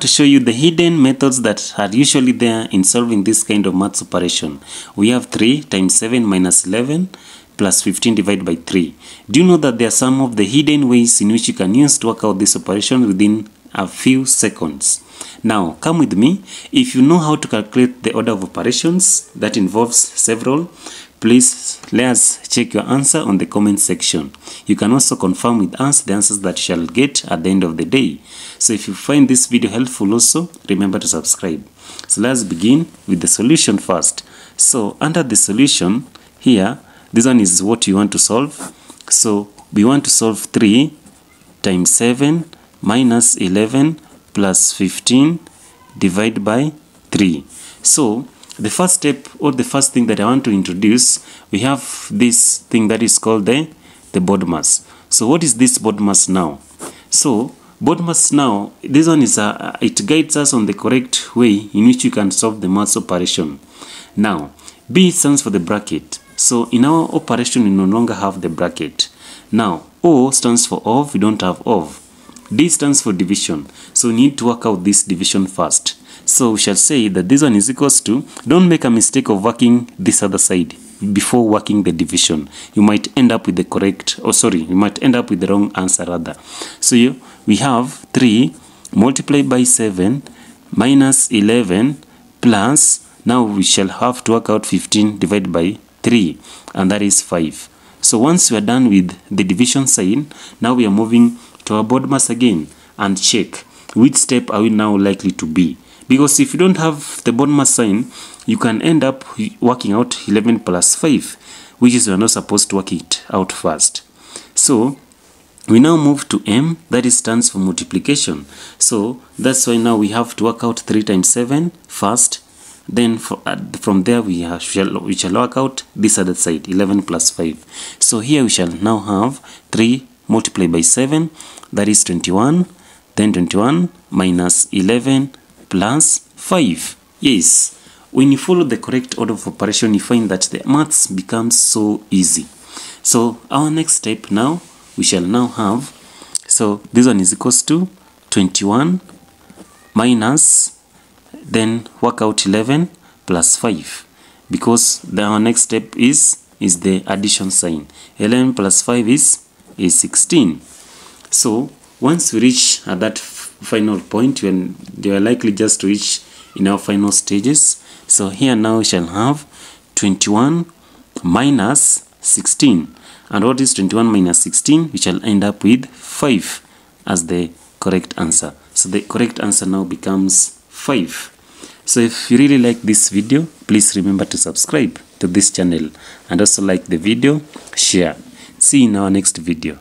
to show you the hidden methods that are usually there in solving this kind of maths operation. We have 3 times 7 minus 11 plus 15 divided by 3. Do you know that there are some of the hidden ways in which you can use to work out this operation within a few seconds? Now, come with me. If you know how to calculate the order of operations that involves several, please let us check your answer on the comment section. You can also confirm with us the answers that you shall get at the end of the day. So if you find this video helpful also, remember to subscribe. So let's begin with the solution first. So under the solution here, this one is what you want to solve. So we want to solve 3 times 7 minus 11 plus 15 divided by 3. So the first step or the first thing that I want to introduce, we have this thing that is called the, the BODMAS. So what is this BODMAS now? So BODMAS now, this one is a, it guides us on the correct way in which you can solve the maths operation. Now, B stands for the bracket. So in our operation, we no longer have the bracket. Now, O stands for of, we don't have of. D stands for division. So we need to work out this division first. So we shall say that this one is equals to, don't make a mistake of working this other side before working the division. You might end up with the correct, or oh sorry, you might end up with the wrong answer rather. So you, we have 3 multiplied by 7 minus 11 plus, now we shall have to work out 15 divided by 3 and that is 5. So once we are done with the division sign, now we are moving to our mass again and check which step are we now likely to be. Because if you don't have the BODMAS sign, you can end up working out 11 plus 5, which is are not supposed to work it out first. So we now move to M, that is stands for multiplication. So that's why now we have to work out 3 times 7 first. Then uh, from there we, shall, we shall work out this other side, 11 plus 5. So here we shall now have 3 multiplied by 7, that is 21. Then 21 minus 11 plus 5. Yes, when you follow the correct order of operation, you find that the maths becomes so easy. So our next step now, we shall now have, so this one is equals to 21 minus, then work out 11 plus 5. Because the, our next step is, is the addition sign. 11 plus 5 is, is 16. So once we reach at that final point when they are likely just to reach in our final stages so here now we shall have 21 minus 16 and what is 21 minus 16 we shall end up with 5 as the correct answer. So the correct answer now becomes 5 so if you really like this video please remember to subscribe to this channel and also like the video share. See you in our next video